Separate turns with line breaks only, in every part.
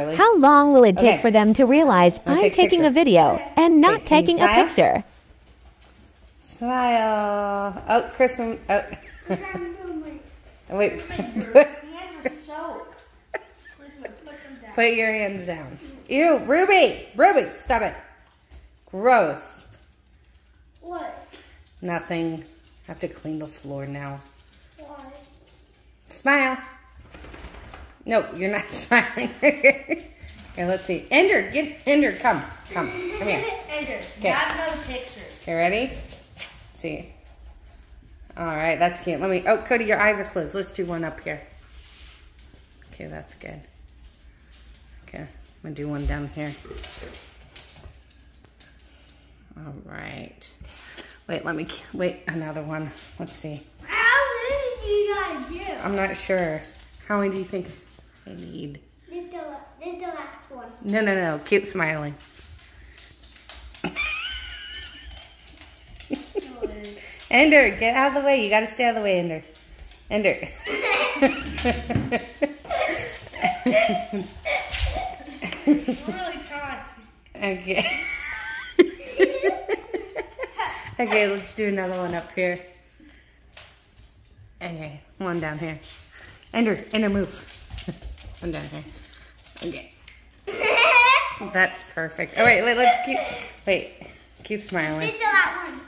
How long will it take
Okay.
for them to realize
I'll
I'm
take a
taking a video and not
Okay,
taking a picture?
Smile. Oh, Chris. Oh. Wait. Put your hands down. Ew, Ruby. Ruby, stop it. Gross.
What?
Nothing. I have to clean the floor now.
Why?
Smile. No, you're not smiling. Here, let's see. Ender, get Ender. Come, come, come here.
Ender,
Okay.
got no pictures.
Okay, ready? see. All right, that's cute. Let me. Oh, Cody, your eyes are closed. Let's do one up here. Okay, that's good. Okay, I'm gonna do one down here. All right. Wait, let me. Wait, another one. Let's see.
How many do you guys do?
I'm not sure. How many do you think I need?
This the, this the last one.
No, no, no. Keep smiling. Ender, get out of the way. You gotta stay out of the way, Ender. Ender.
Really trying.
okay. okay, let's do another one up here. Okay, one down here. Ender, Ender, move. One down here. Okay. That's perfect. Oh, All right, let, let's keep. Wait, keep smiling.
This the.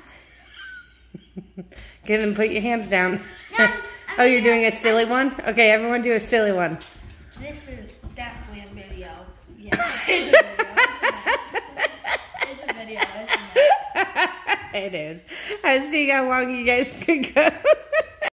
Get and put your hands down. oh, you're doing a silly one? Okay, everyone do a silly one.
This is definitely a video. Yeah. It's a video. It's a video. It's a
it is. I was seeing how long you guys could go.